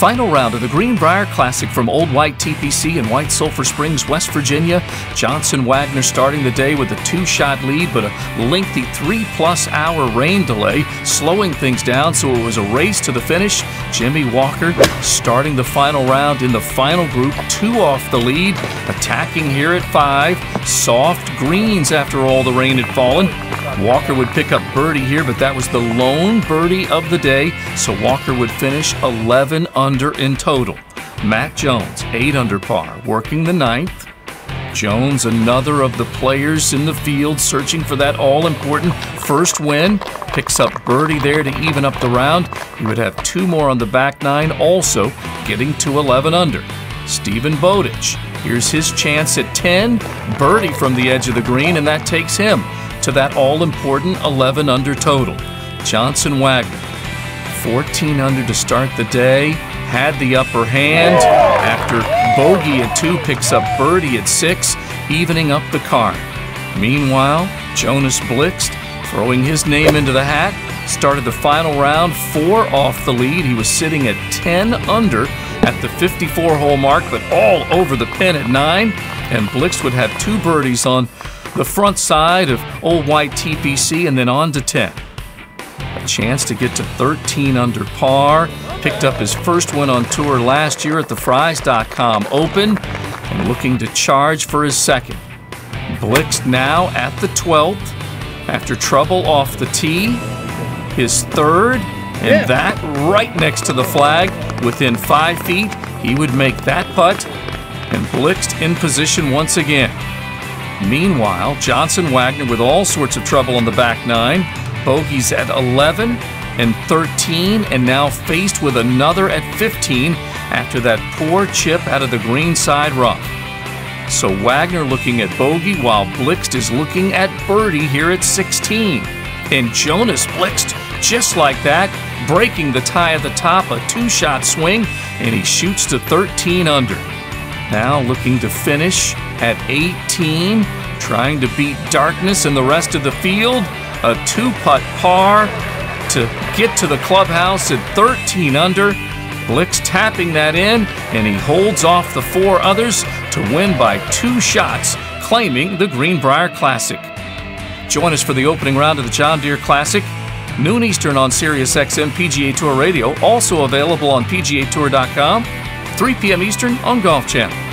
Final round of the Greenbrier Classic from Old White TPC in White Sulphur Springs, West Virginia. Johnson Wagner starting the day with a two shot lead, but a lengthy three plus hour rain delay, slowing things down, so it was a race to the finish. Jimmy Walker starting the final round in the final group, two off the lead, attacking here at five. Soft greens after all the rain had fallen. Walker would pick up birdie here, but that was the lone birdie of the day, so Walker would finish 11 under in total. Matt Jones, 8 under par, working the ninth. Jones, another of the players in the field searching for that all important first win, picks up birdie there to even up the round. He would have two more on the back nine, also getting to 11 under. Steven Bowditch, here's his chance at 10, birdie from the edge of the green, and that takes him to that all important 11 under total. Johnson Wagner, 14 under to start the day, had the upper hand after bogey at two picks up birdie at six, evening up the card. Meanwhile, Jonas Blixt, throwing his name into the hat, started the final round four off the lead. He was sitting at 10 under at the 54 hole mark, but all over the pin at nine. And Blixt would have two birdies on the front side of Old White TPC and then on to 10. A chance to get to 13 under par. Picked up his first win on tour last year at the Frys.com Open and looking to charge for his second. Blixt now at the 12th after trouble off the tee. His third, and yeah. that right next to the flag within five feet. He would make that putt and Blixt in position once again. Meanwhile, Johnson Wagner with all sorts of trouble on the back nine. Bogeys at 11 and 13, and now faced with another at 15 after that poor chip out of the greenside rough. So Wagner looking at bogey while Blixt is looking at birdie here at 16. And Jonas Blixt, just like that, breaking the tie at the top, a two shot swing, and he shoots to 13 under. Now looking to finish at 18, trying to beat darkness and the rest of the field. A two putt par to get to the clubhouse at 13 under. Blixt tapping that in, and he holds off the four others to win by two shots, claiming the Greenbrier Classic. Join us for the opening round of the John Deere Classic, noon Eastern on SiriusXM PGA Tour Radio, also available on PGATour.com, 3 p.m. Eastern on Golf Channel.